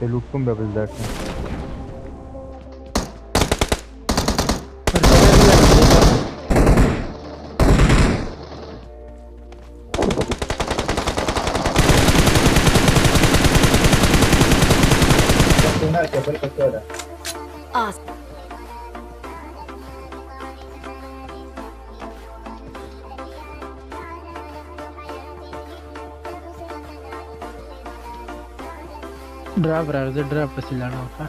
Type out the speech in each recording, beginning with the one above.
ते लुटून बबल जाते Awesome. ड्रॉप राखदो ड्रॉप पसी लाना होगा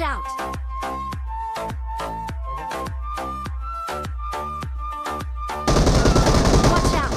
out. Watch out.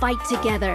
fight together.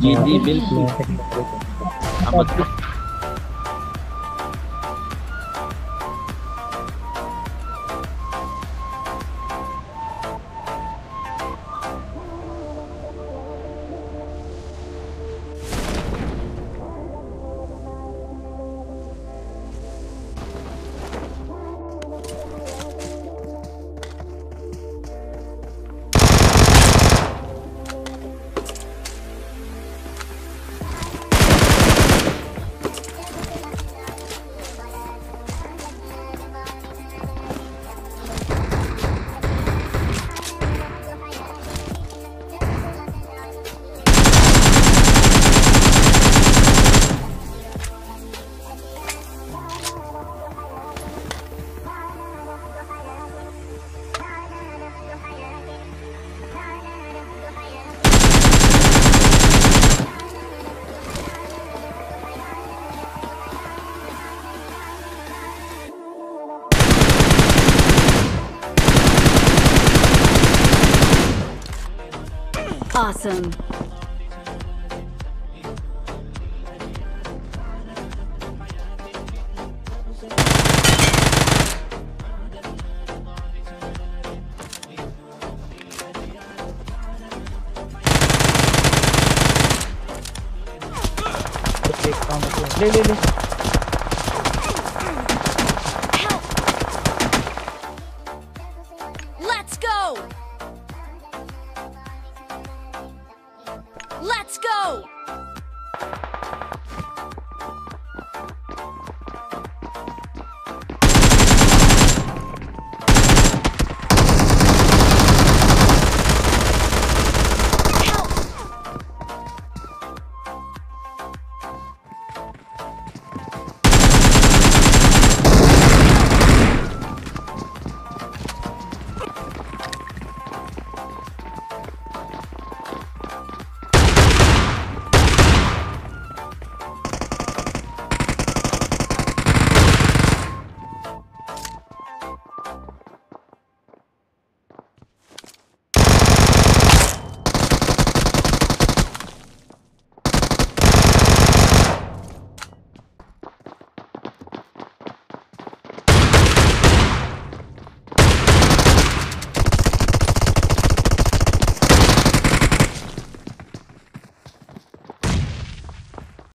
जी जी बिल्कुल awesome. Lele lele. go!